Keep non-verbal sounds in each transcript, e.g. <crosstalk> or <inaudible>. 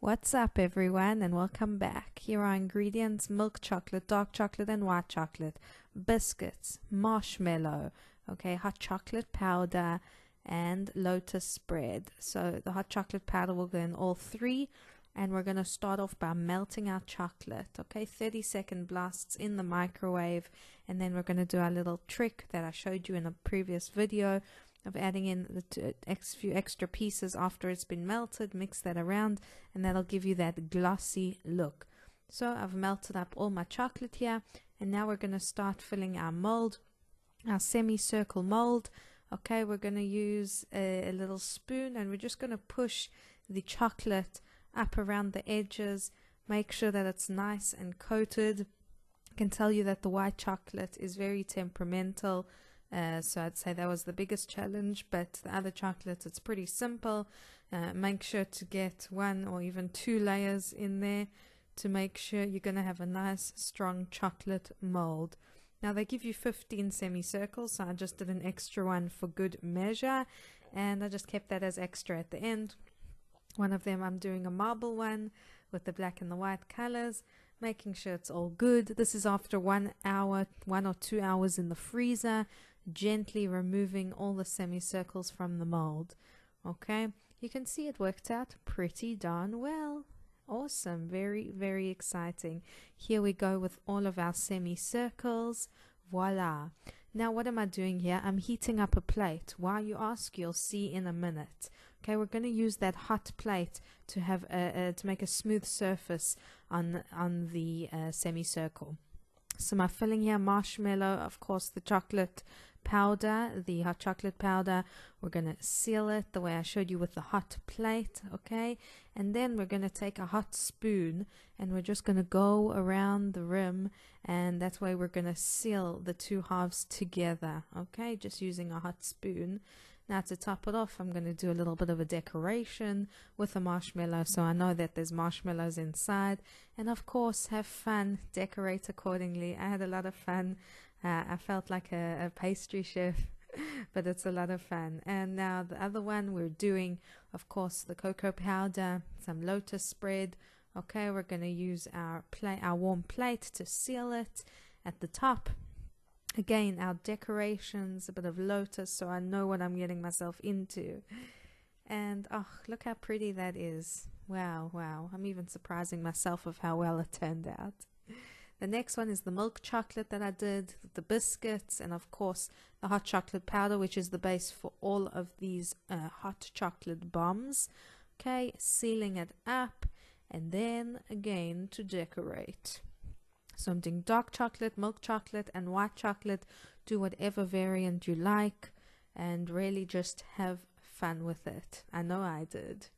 What's up, everyone, and welcome back. Here are ingredients milk chocolate, dark chocolate, and white chocolate, biscuits, marshmallow, okay, hot chocolate powder, and lotus spread. So, the hot chocolate powder will go in all three, and we're going to start off by melting our chocolate, okay, 30 second blasts in the microwave, and then we're going to do our little trick that I showed you in a previous video of adding in the t- ex- few extra pieces after it's been melted, mix that around, and that'll give you that glossy look. So I've melted up all my chocolate here, and now we're going to start filling our mold, our semicircle mold. Okay, we're going to use a, a little spoon, and we're just going to push the chocolate up around the edges. Make sure that it's nice and coated. I can tell you that the white chocolate is very temperamental uh, so I'd say that was the biggest challenge, but the other chocolates, it's pretty simple. Uh, make sure to get one or even two layers in there to make sure you're going to have a nice strong chocolate mold. Now they give you 15 semicircles, so I just did an extra one for good measure, and I just kept that as extra at the end. One of them I'm doing a marble one with the black and the white colors, making sure it's all good. This is after one hour, one or two hours in the freezer gently removing all the semicircles from the mold. Okay, you can see it worked out pretty darn well. Awesome, very, very exciting. Here we go with all of our semicircles. Voila. Now, what am I doing here? I'm heating up a plate. Why, you ask, you'll see in a minute. Okay, we're going to use that hot plate to have a, a, to make a smooth surface on on the uh, semicircle. So my filling here, marshmallow, of course, the chocolate powder, the hot chocolate powder. We're going to seal it the way I showed you with the hot plate, okay? And then we're going to take a hot spoon and we're just going to go around the rim and that way we're going to seal the two halves together, okay? Just using a hot spoon. Now to top it off, I'm going to do a little bit of a decoration with a marshmallow so I know that there's marshmallows inside. And of course, have fun, decorate accordingly. I had a lot of fun. Uh, I felt like a, a pastry chef, <laughs> but it's a lot of fun. And now the other one we're doing, of course, the cocoa powder, some lotus spread. Okay, we're going to use our plate, our warm plate to seal it at the top. Again, our decorations, a bit of lotus, so I know what I'm getting myself into. And oh, look how pretty that is. Wow, wow. I'm even surprising myself of how well it turned out. The next one is the milk chocolate that I did, the biscuits, and of course the hot chocolate powder, which is the base for all of these uh, hot chocolate bombs. Okay, sealing it up, and then again to decorate. So I'm doing dark chocolate, milk chocolate, and white chocolate. Do whatever variant you like, and really just have fun with it. I know I did.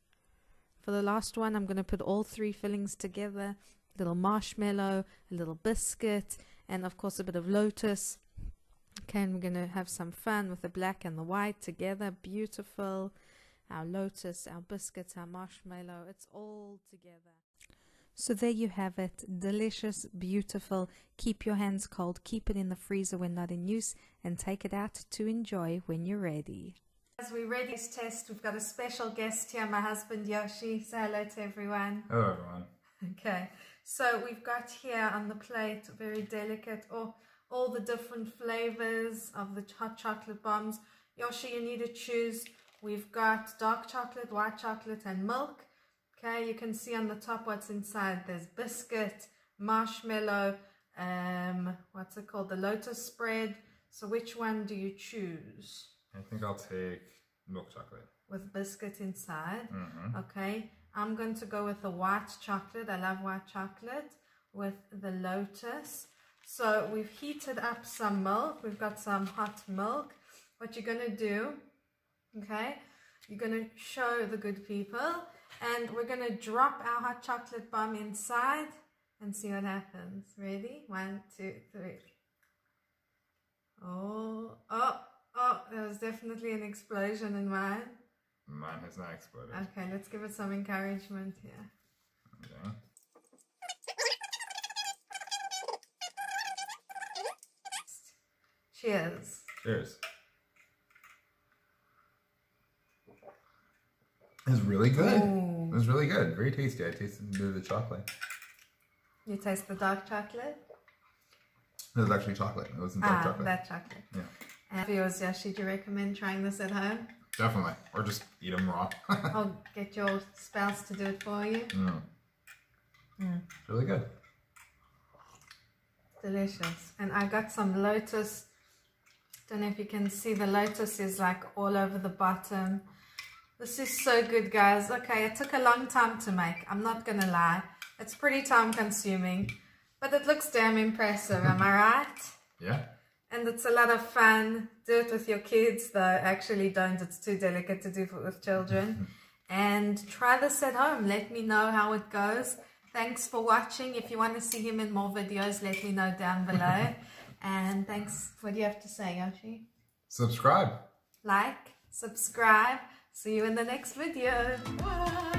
For the last one, I'm going to put all three fillings together little marshmallow, a little biscuit, and of course a bit of lotus. Okay, and we're going to have some fun with the black and the white together. Beautiful. Our lotus, our biscuits, our marshmallow, it's all together. So there you have it. Delicious, beautiful. Keep your hands cold. Keep it in the freezer when not in use and take it out to enjoy when you're ready. As we ready this test, we've got a special guest here, my husband Yoshi. Say hello to everyone. Hello everyone. Okay, so we've got here on the plate, very delicate, oh, all the different flavors of the hot chocolate bombs. Yoshi, you need to choose. We've got dark chocolate, white chocolate, and milk. Okay, you can see on the top what's inside. There's biscuit, marshmallow, um, what's it called? The lotus spread. So which one do you choose? I think I'll take milk chocolate. With biscuit inside. Mm -hmm. Okay. I'm going to go with the white chocolate. I love white chocolate with the lotus. So we've heated up some milk. We've got some hot milk. What you're going to do, okay, you're going to show the good people and we're going to drop our hot chocolate bomb inside and see what happens. Ready? One, two, three. Oh, oh, oh, there was definitely an explosion in mine. Mine has not exploded. Okay, let's give it some encouragement here. Okay. Cheers. Cheers. It's really good. Ooh. It was really good. Very tasty. I tasted a bit of the chocolate. You taste the dark chocolate? It was actually chocolate. It wasn't dark ah, chocolate. that chocolate. Yeah. And for yours, Yoshi, do you recommend trying this at home? Definitely. Or just eat them raw. <laughs> Or get your spouse to do it for you? mm. Mm. Really good. Delicious. And I got some lotus. Don't know if you can see the lotus is like all over the bottom. This is so good, guys. Okay, it took a long time to make. I'm not gonna lie. It's pretty time consuming, but it looks damn impressive. Am I right? Yeah. And it's a lot of fun. Do it with your kids, though. Actually, don't. It's too delicate to do it with children. Mm-hmm. and try this at home. Let me know how it goes. Thanks for watching. If you want to see him in more videos, let me know down below. <laughs> and thanks. What do you have to say, Yoshi? Subscribe. Like, subscribe. See you in the next video. Bye.